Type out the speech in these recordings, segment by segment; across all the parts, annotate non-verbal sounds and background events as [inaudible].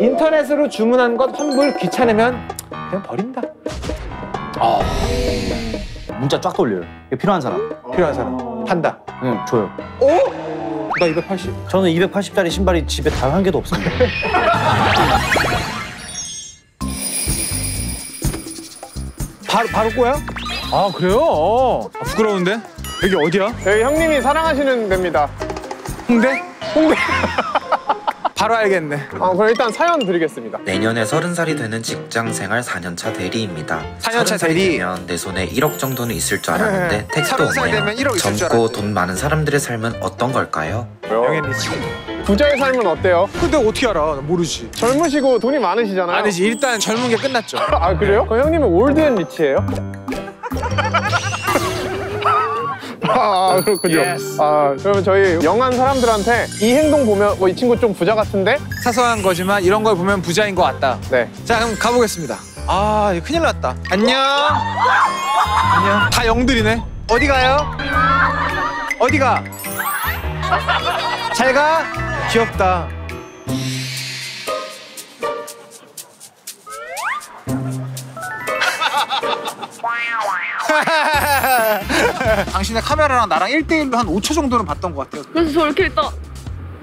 인터넷으로 주문한 것 환불 귀찮으면 그냥 버린다. 문자 쫙 돌려요. 필요한 사람. 필요한 사람 판다. 응, 줘요. 오? 나 280. 저는 280짜리 신발이 집에 단 한 개도 없습니다. [laughs] 바로 바로 꼬야? 아 그래요? 어. 아, 부끄러운데? 여기 어디야? 여기 형님이 사랑하시는 데입니다. 홍대? 홍대. [laughs] 바로 알겠네. 아, 그럼 일단 사연 드리겠습니다. 내년에 서른 살이 되는 직장 생활 4년차 대리입니다. 4년차 서른 살이 대리. 되면 내 손에 1억 정도는 있을 줄 알았는데 네. 택도 없네요. 되면 1억 있을 줄 젊고. 돈 많은 사람들의 삶은 어떤 걸까요? Young and rich. 부자의 삶은 어때요? 근데 어떻게 알아? 나 모르지. 젊으시고 돈이 많으시잖아요. 아니지 일단 젊은 게 끝났죠. [laughs] 아, 그래요? 그럼 형님은 old and rich예요? 아, 그렇군요. Yes. 아, 그러면 저희 영한 사람들한테 이 행동 보면 뭐 이 친구 좀 부자 같은데? 사소한 거지만 이런 걸 보면 부자인 것 같다. 네. 자 그럼 가보겠습니다. 아 큰일 났다. 안녕. 안녕. 다 영들이네. 어디 가요? 어디 가? 잘 가. 귀엽다. [laughs] 당신의 카메라랑 나랑 1대1로 한 5초 정도는 봤던 것 같아요. 그래서 저렇게 일단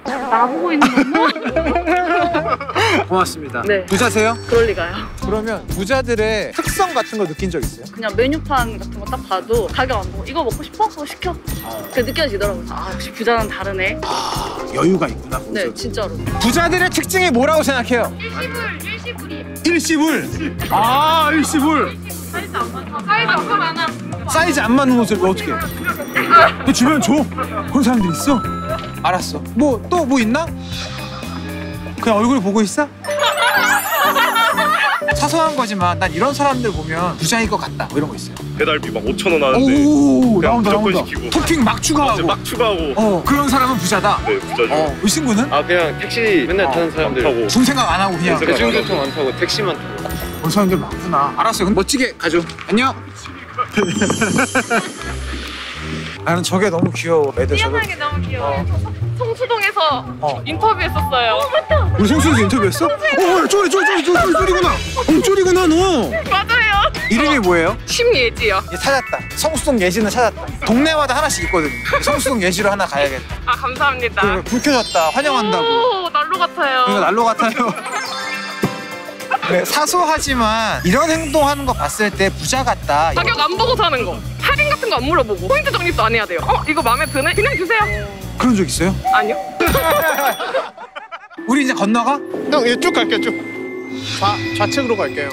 나보고 있는 건가? [laughs] 고맙습니다. 네. 부자세요? 그럴 리가요. 그러면 부자들의 특성 같은 거 느낀 적 있어요? 그냥 메뉴판 같은 거 딱 봐도 가격 안 보고 이거 먹고 싶어? 그거 시켜. 그 느껴지더라고요. 아 역시 부자는 다르네. 여유가 있구나. 네 진짜로. 부자들의 특징이 뭐라고 생각해요? 일시불, 일시불이. 일시불. 아, 일시불. 사이즈 안 많아. 사이즈 안 맞는 옷을 왜 어떻게? 너 주변 줘. 그런 사람들 있어? 알았어. 뭐 또 뭐 있나? 그냥 얼굴 보고 있어? 사소한 거지만 난 이런 사람들 보면 부자일 것 같다. 뭐 이런 거 있어요. 배달비 막 5천 원 하는데 오, 그냥 나온다 무조건 나온다. 시키고. 토핑 막 추가하고. 막 추가하고 어, 그런 사람은 부자다. 네 부자죠. 어, 이 친구는 아 그냥 택시 맨날 타는 사람들 타고 돈 생각 안 하고 그냥 안. 대중교통 안 타고 택시만 타고 그런 사람들 많구나. 알았어요. 그럼 멋지게 가죠. 안녕. [laughs] 나는 저게 너무 귀여워. 애들 저거. 희한하게 너무 귀여워. 성수동에서 어. 인터뷰했었어요. 우리 송수에서 인터뷰했어? 어, 어, 쪼리, 쪼리, 쪼리, 쪼리, 쪼리구나. 어, 쪼리구나, 너. 맞아요. 이름이 뭐예요? 심예지요. 얘 찾았다. 성수동 예지는 찾았다. 동네마다 하나씩 있거든. 성수동 예지로 하나 가야겠다. 아 감사합니다. 불 켜졌다. 환영한다고. 오 난로 같아요. 그러니까 난로 같아요. [laughs] 네, 사소하지만 이런 행동하는 거 봤을 때 부자 같다. 가격 안 보고 사는 거. 할인 같은 거 안 물어보고 포인트 적립도 안 해야 돼요. 어 이거 마음에 드네? 그냥 주세요. 그런 적 있어요? 아니요. [laughs] 우리 이제 건너가? 형, 이쭉 갈게요, 쭉. 좌, 좌측으로 갈게요.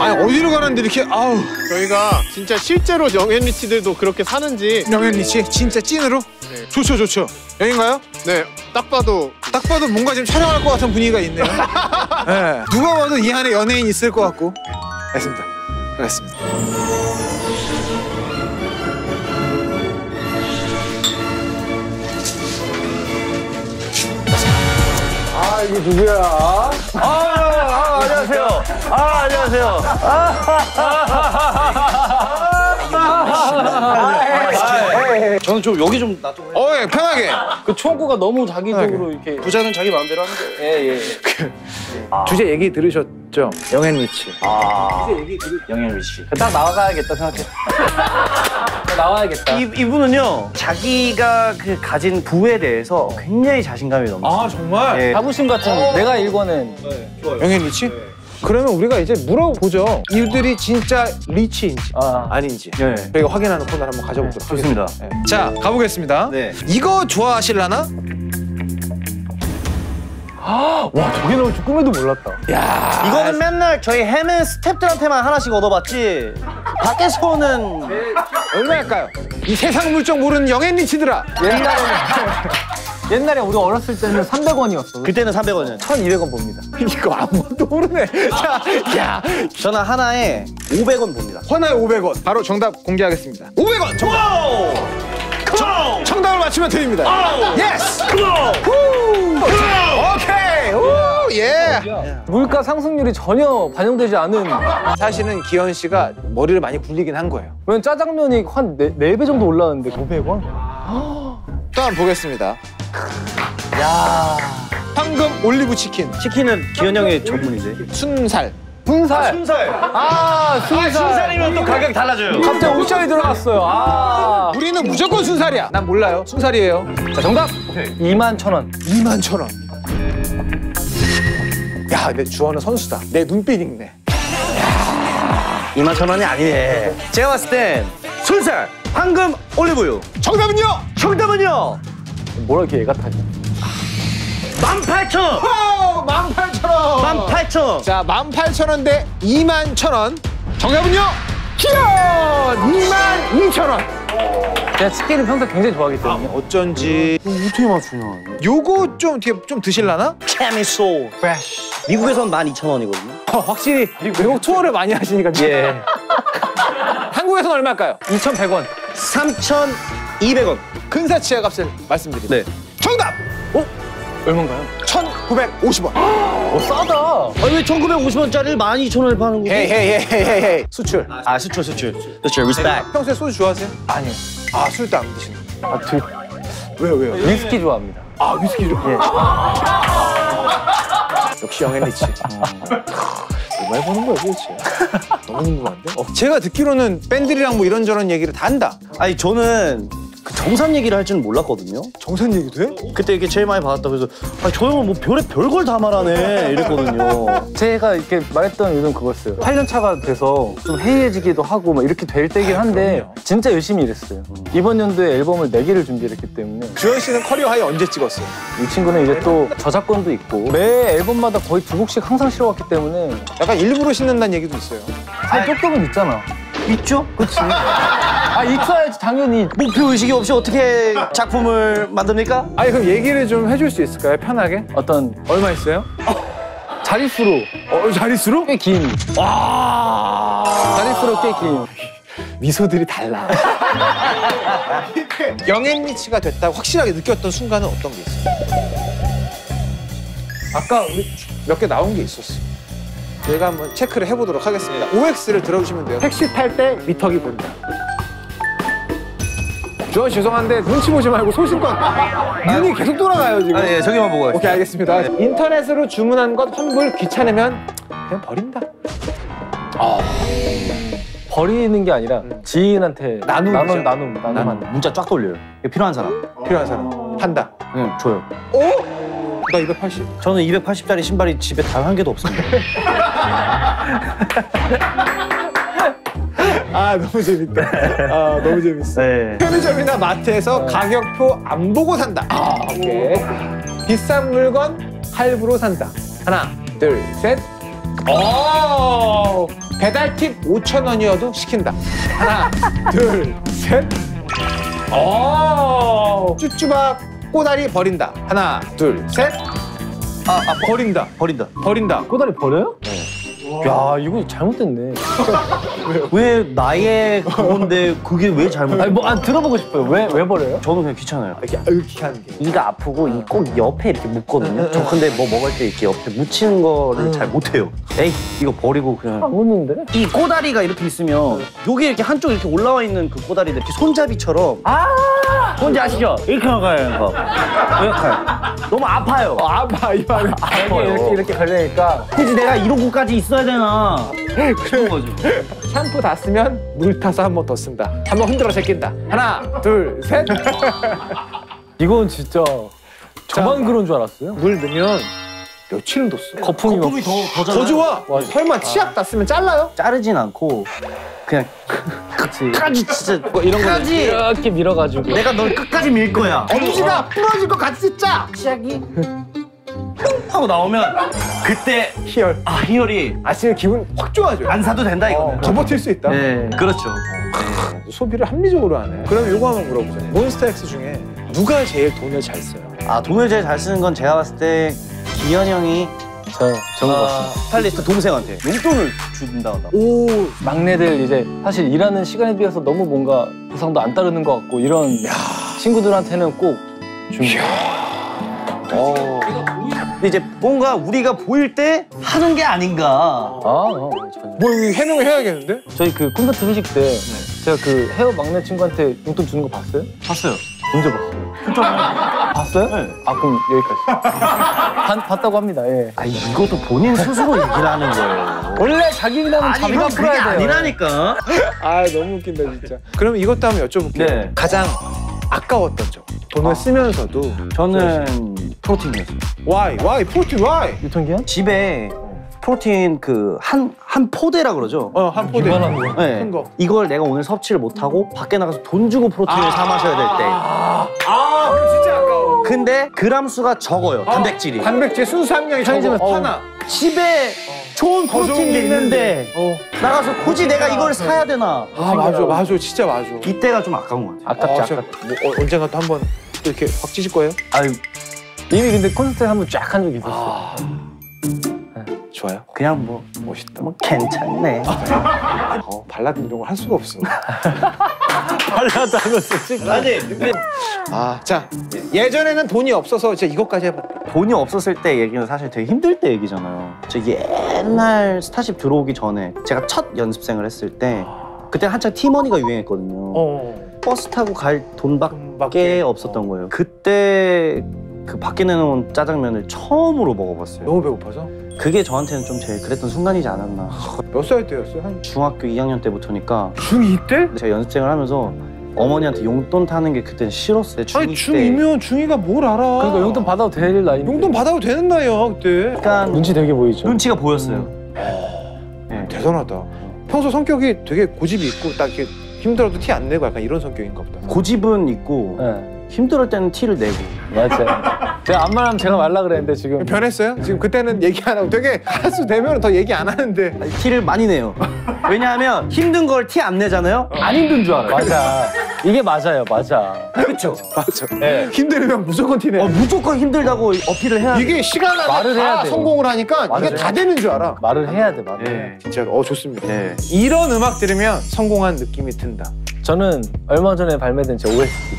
아니 어디로 가는데 이렇게 아우 저희가 진짜 실제로 영앤 리치들도 그렇게 사는지 명현 리치 진짜 찐으로? 네. 좋죠 좋죠 여긴가요? 네, 딱 봐도 딱 봐도 뭔가 지금 촬영할 것 같은 분위기가 있네요 [laughs] 네. 누가 봐도 이 안에 연예인 있을 것 같고 알겠습니다 알겠습니다 아, 이게 누구야? 아, 아, 아, 안녕하세요. 저는 좀 여기 좀 놔둬. 어 예, 편하게 그 총구가 너무 자기적으로 이렇게 부자는 자기 마음대로 하는 거. 예, 예. 주제 얘기 들으셨죠? young and rich 아, 영현미 씨. 딱 나와가야겠다 생각해. 나와야겠다. 이, 이분은요, 자기가 그 가진 부에 대해서 굉장히 자신감이 넘쳐. 아 정말? 예. 자부심 같은 내가 읽어낸 young and rich? 그러면 우리가 이제 물어보죠 이들이 진짜 rich인지 아, 아닌지 예. 저희가 확인하는 코너를 한번 가져보도록 좋습니다. 하겠습니다 네. 자 가보겠습니다 네. 이거 좋아하실라나? 와 저게 나올 줄 꿈에도 몰랐다. 야 이거는 맨날 저희 해맨 스탭들한테만 하나씩 얻어봤지. 밖에서는 얼마일까요? 이 세상 물정 모르는 영앤 리치들아 옛날에 옛날에 우리 어렸을 때는 300원이었어. 그때는 300원이었죠. 1,200원 봅니다. [laughs] 이거 아무것도 모르네. [laughs] 자, 야. 저는 하나에 500원 봅니다. 하나에 500원. 바로 정답 공개하겠습니다. 500원! 정답 정, 정답을 맞추면 드립니다. Yes 후! 오케이 오, yeah. 물가 상승률이 전혀 반영되지 않은. 사실은 기현 씨가 머리를 많이 굴리긴 한 거예요. 왜냐면 짜장면이 한네배 정도 올랐는데. 500원? 또 한번 보겠습니다 황금 올리브 치킨, 치킨은 기현 형의 전문이지. 순살. 순살. 순살. 아, 순살. 순살이면 또 가격 달라져요. 갑자기 옵션이 들어갔어요. 아. 우리는 무조건 순살이야. 난 몰라요. 순살이에요. 자, 정답. 2만 천 원. 2만 천 원. 야, 내 주원은 선수다. 내 눈빛 읽네. 2만 천 원이 아니네. 제가 봤을 땐 순살, 황금 올리브유. 정답은요? 정답은요. 뭐라 이렇게 애가 타지? 18,000원. 오, 18,000원. 18,000원. 자, 18,000원 대 2만 1,000원. 정답은요? 기현! 2만 2,000원. 제가 치킨을 평소에 굉장히 좋아하기 때문에. 어쩐지 어떻게 맞추냐. 요거 좀 어떻게 좀 드실라나? 참이슬. Fresh. 미국에선 12,000원이거든요. 어, 확실히 외국 투어를 많이 하시니까 예. [laughs] 한국에서는 얼마일까요? 2,100원. 3,200원. 근사치의 값을 말씀드립니다. 네. 정답! 얼마인가요? 1,950원. 어, 싸다. 아니 왜 1,950원짜리를 12,000원을 파는 거지? Hey hey hey hey hey. 수출. 아, 수출, 수출. 수출, respect. 평소에 소주 좋아하세요? 아니요. 아, 술도 안 드시는. 아, 드, 왜요, 왜요? 위스키 좋아합니다. 아, 위스키 좀. [laughs] 역시 영앤리치. 왜 보는 거야, 도대체? [laughs] 너무 궁금한데? 어, 제가 듣기로는 밴들이랑 뭐 이런저런 얘기를 다 한다. 아니, 저는 그 정산 얘기를 할 줄은 몰랐거든요. 정산 얘기도 해? 그때 이게 제일 많이 받았다고 해서 아, 저 형은 뭐 별에 별걸 다 말하네 이랬거든요. 제가 이렇게 말했던 이유는 그거였어요. 8년 차가 돼서 좀 해이해지기도 하고 막 이렇게 될 때긴 한데 그럼요. 진짜 열심히 일했어요. 이번 연도에 앨범을 4개를 준비했기 때문에 주헌 씨는 career high 언제 찍었어요? 이 친구는 이제 또 저작권도 있고 매 앨범마다 거의 두 곡씩 항상 실어왔기 때문에 약간 일부러 싣는다는 얘기도 있어요. 사실 조금은 있잖아. 있죠? 그렇지. 아 있어야지 당연히. 목표 의식이 없이 어떻게 작품을 만듭니까? 아니 그럼 얘기를 좀 해줄 수 있을까요? 편하게? 어떤 얼마 있어요? 자릿수로 어, 자릿수로? 꽤 긴. 자릿수로 꽤 긴. 미소들이 달라. [laughs] 영앤리치가 됐다고 확실하게 느꼈던 순간은 어떤 게 있어요? 아까 우리 몇 개 나온 게 있었어. 제가 한번 체크를 해보도록 하겠습니다. OX를 들어주시면 돼요. 택시 탈 때 미터기 본다. 주원 죄송한데 눈치 보지 말고 소신껏 눈이 계속 돌아가요 지금. 아, 예, 저기만 보고 오케이 알겠습니다. 인터넷으로 주문한 것 환불 귀찮으면 그냥 버린다. 버리는 게 아니라 지인한테 나누는 나눔 거죠? 나눔 나눔한다. 문자 쫙 돌려요. 필요한 사람. 필요한 사람 판다. 응, 줘요. 오? 나 280. 저는 280짜리 신발이 집에 단 한 개도 없습니다. 아 너무 재밌다. 아 너무 재밌어. 네. 편의점이나 마트에서 가격표 안 보고 산다. 아 오케이. 비싼 물건 할부로 산다. 하나, 둘, 셋. 오! 배달 팁 5천 원이어도 시킨다. 하나, 둘, 셋. 오! 쭈쭈박 꼬다리 버린다. 하나, 둘, 셋. 아, 아 버린다. 버린다. 버린다. 꼬다리 버려요? 야 이거 잘못됐네. [laughs] 왜 나의 그건데 그게 왜 잘못? 아니 뭐 아, 들어보고 싶어요. 왜 왜 버려요? 저는 그냥 귀찮아요. 이렇게 이렇게 하는 게. 이가 아프고 이 꼭 옆에 이렇게 묻거든요. 저 근데 뭐 먹을 때 이렇게 옆에 묻히는 거를 잘 못해요. 에이 이거 버리고 그냥 잘못는데? 이 꼬다리가 이렇게 있으면 여기 이렇게 한쪽 이렇게 올라와 있는 그 꼬다리들 이렇게 손잡이처럼 아 뭔지 아시죠? 이렇게 나가요 이거 이렇게 너무 아파요 아파 이 말은. 이렇게 이렇게 이렇게 걸리니까 굳이 내가 이러고까지 있어야 되나 그런 거죠 샴푸 다 쓰면 물 타서 한 번 더 쓴다. 한 번 흔들어 제낀다. 하나, 둘, 셋. 이건 진짜 저만 그런 줄 알았어요. 물 넣으면 며칠은 뒀어. 거품이 막 거품이 더, 더, 좋아. 설마 치약 다 쓰면 잘라요? 자르진 않고 그냥 같이 끝까지 진짜 뭐 이런 거 끝까지 이렇게 밀어가지고 내가 널 끝까지 밀 거야 엄지가 부러질 것 같이 짜. 시작이 하고 나오면 그때 희열. 아 희열이 아침에 기분 확 좋아져요. 안 사도 된다 어, 이거는 더 버틸 수 있다. 네 그렇죠 소비를 합리적으로 하네. 그럼 요거 한번 물어보세요. 몬스타엑스 중에 누가 제일 돈을 잘 써요? 아 돈을 제일 잘 쓰는 건 제가 봤을 때 기현 형이 저 저거 아. 스타일리스트 동생한테 용돈을 준다 하다 오, 막내들 이제 사실 일하는 시간에 비해서 너무 뭔가 보상도 안 따르는 것 같고 이런 친구들한테는 꼭 준비. 근데 이제 뭔가 우리가 보일 때 하는 게 아닌가 아, 아 맞아요. 뭐 이거 해명을 해야겠는데? 저희 그 콘서트 회식 때 제가 그 헤어 막내 친구한테 용돈 주는 거 봤어요? 봤어요 언제 봤어요? [laughs] 봤어요? 네. 아 그럼 여기까지. [laughs] 반, 봤다고 합니다. 예. 아 이것도 본인 스스로 얘기를 하는 거예요. 원래 자기 미담은 아니 자기가 그게 풀어야 돼요. 아니라니까. 아 너무 웃긴다 진짜. 그럼 이것도 한번 여쭤볼게요. 네. 가장 아까웠던 점. 돈을 쓰면서도 저는 프로틴이었어요. why why 프로틴 why? 유통기한? 집에 프로틴 그 한 한 포대라 그러죠. 어한 포대. 유만한 거. 네. 큰 거. 이걸 내가 오늘 섭취를 못 하고 밖에 나가서 돈 주고 프로틴을 사 마셔야 될 때. 아 그럼 진짜 아까워. 근데 그람 수가 적어요. 단백질이. 단백질 순수 함량이 편의점에 적어. 어. 하나. 집에 좋은 프로틴이 게 있는데 어. 나가서 굳이 내가 이걸 사야 되나? 아 맞아 맞아 진짜 맞아. 이때가 좀 아까운 것 같아요. 아깝지 아. 진짜 뭐, 어, 언젠가 또 한번 또 이렇게 확 찢을 거예요? 아유 이미 근데 콘서트 한번 쫙 한 적이 있었어요. 좋아요. 그냥 뭐, 멋있다. 뭐 괜찮네. 어, 발라드 이런 걸할 수가 없어. [laughs] 발라드 하면서 지금. 아니 근데 아, 자 예전에는 돈이 없어서 이제 이것까지 해봤다. 돈이 없었을 때 얘기는 사실 되게 힘들 때 얘기잖아요. 저 옛날 스타쉽 들어오기 전에 제가 첫 연습생을 했을 때 그때 한창 티머니가 유행했거든요. 어. 버스 타고 갈 돈밖에 밖에 없었던 거예요. 그때 그 밖에 내놓은 짜장면을 처음으로 먹어봤어요. 너무 배고파서. 그게 저한테는 좀 제일 그랬던 순간이지 않았나. [laughs] 몇 살 때였어요? 한 중학교 2학년 때부터니까 중2 때? 제가 연습생을 하면서 어머니한테 용돈 타는 게 그때는 싫었어요. 중2 아니 때. 중2면 중2가 뭘 알아? 그러니까 용돈 받아도 될 나이. 용돈 받아도 되는 나이야 그때. 약간 눈치 되게 보이죠. 눈치가 보였어요. 네. 대단하다. 평소 성격이 되게 고집이 있고 딱 이렇게 힘들어도 티 안 내고 약간 이런 성격인가 보다. 고집은 있고 네. 힘들을 때는 티를 내고 맞아요. 제가 안 말하면 제가 말라 그랬는데 지금 변했어요? 지금 그때는 얘기 안 하고 되게 가수 되면 더 얘기 안 하는데 아니, 티를 많이 내요. 왜냐하면 힘든 걸 티 안 내잖아요. 안 힘든 줄 알아요. 맞아. 이게 맞아요, 맞아. 그렇죠. 맞아. 힘들면 무조건 티 내. 어, 무조건 힘들다고 어필을 해야 돼. 이게 시간 안에 말을 다 해야 돼요. 성공을 하니까 이게 다 되는 줄 알아. 말을 해야 돼, 말을. 네. 진짜로. 어 좋습니다. 네. 이런 음악 들으면 성공한 느낌이 든다. 저는 얼마 전에 발매된 제 OST,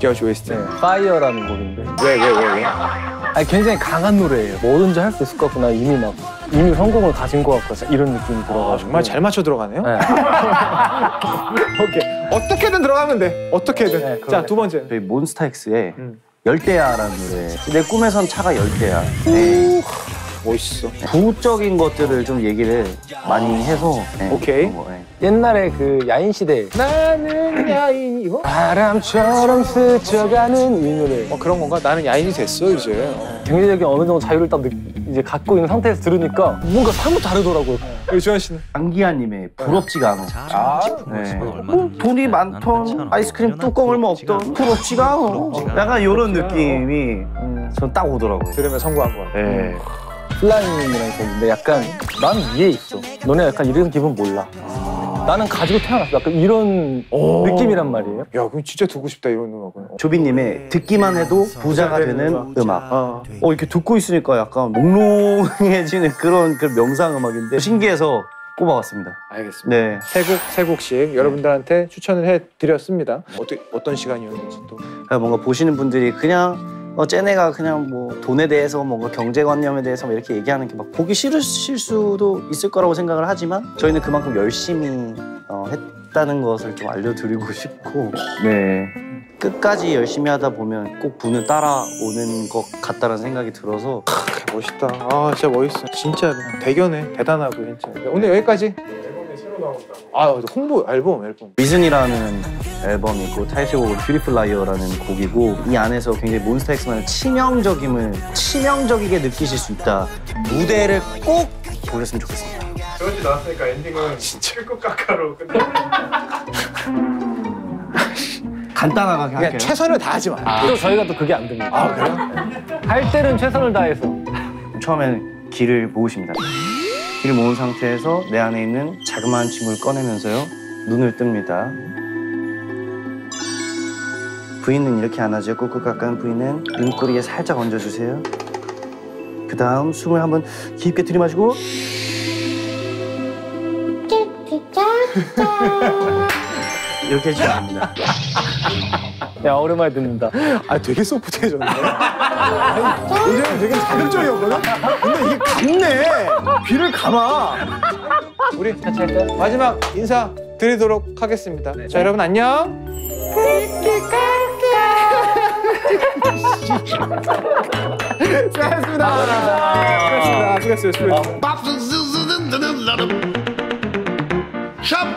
기어시 OST. 네, Fire라는 곡인데, 왜 왜 왜 왜? 아니, 굉장히 강한 노래예요. 뭐든지 할 수 있을 것 같고, 나 이미 막 이미 성공을 가진 것 같고, 이런 느낌이 들어가지고. 아, 정말 잘 맞춰 들어가네요. 네. [laughs] 오케이. 어떻게든 들어가면 돼. 어떻게든. 네, 자. 두 번째. 저희 몬스타엑스의 음. 열대야라는 노래. 내 꿈에선 차가 열대야. 네. 멋있어. 부적인 것들을 좀 얘기를 많이 해서. 네, 오케이. 그런 거, 네. 옛날에 그 야인 시대 나는 야인 이거? 바람처럼 스쳐가는 이 노래 어 그런 건가? 나는 야인이 됐어 이제. 경제적인 어느 정도 자유를 딱 느- 이제 갖고 있는 상태에서 들으니까 뭔가 사뭇 다르더라고요. 우리 주헌 씨는? 장기하님의 부럽지가 않아. 아 네. 뭐 돈이 많던 아이스크림 뚜껑을 먹던 부럽지가 않아. 약간 이런 느낌이 전 딱 오더라고요. 들으면 성공한 거. 네. Flying이라는 곡인데 약간 난 위에 있어. 너네 약간 이런 기분 몰라. 나는 가지고 태어났어. 약간 이런 오. 느낌이란 말이에요. 야 그럼 진짜 듣고 싶다 이런 음악은. 조비님의 듣기만 해도 부자가 되는 음악. 어. 어 이렇게 듣고 있으니까 약간 몽롱해지는 [laughs] 그런 그 명상 음악인데 신기해서 꼽아봤습니다. 알겠습니다. 네. 세곡 세 곡씩 여러분들한테 추천을 해드렸습니다. 어떤 어떤 시간이었는지 또. 그러니까 뭔가 보시는 분들이 그냥 어, 쟤네가 그냥 뭐 돈에 대해서 뭔가 경제관념에 대해서 뭐 이렇게 얘기하는 게 막 보기 싫으실 수도 있을 거라고 생각을 하지만 저희는 그만큼 열심히 어, 했다는 것을 좀 알려드리고 [laughs] 싶고 네 끝까지 열심히 하다 보면 꼭 분은 따라오는 것 같다는 생각이 들어서 멋있다. 아 진짜 멋있어. 진짜 대견해. 대단하고 진짜. 오늘 여기까지. 아 홍보 앨범 앨범. Reason이라는 앨범이 있고 타이틀곡은 Beautiful Liar라는 곡이고 이 안에서 굉장히 몬스타엑스만의 치명적임을 치명적이게 느끼실 수 있다 무대를 꼭 보셨으면 좋겠습니다 저번주 나왔으니까 엔딩은 진짜 끝까까로 끝내. [laughs] 간단하게 그냥 최선을 다하지 마. 또 저희가 또 그게 안 됩니다. 아 그래요? 할 때는 최선을 다해서. 처음에는 길을 모으십니다 길을 모은 상태에서 내 안에 있는 자그마한 짐을 꺼내면서요 눈을 뜹니다. 부인은 이렇게 안아줘 꾹꾹 깎은 부인은 눈꼬리에 살짝 얹어주세요. 그 다음 숨을 한번 깊게 들이마시고. [laughs] 이렇게 해주면 됩니다. 야 오랜만에 듣는다. 아 되게 소프트해졌네. 요즘은 되게 자극적이었거든. 근데 이게 감네. 귀를 감아. 우리 마지막 인사 드리도록 하겠습니다. 자 여러분 안녕. 수고하셨습니다. 수고하셨습니다. 수고하셨습니다. 수고하셨습니다. Shop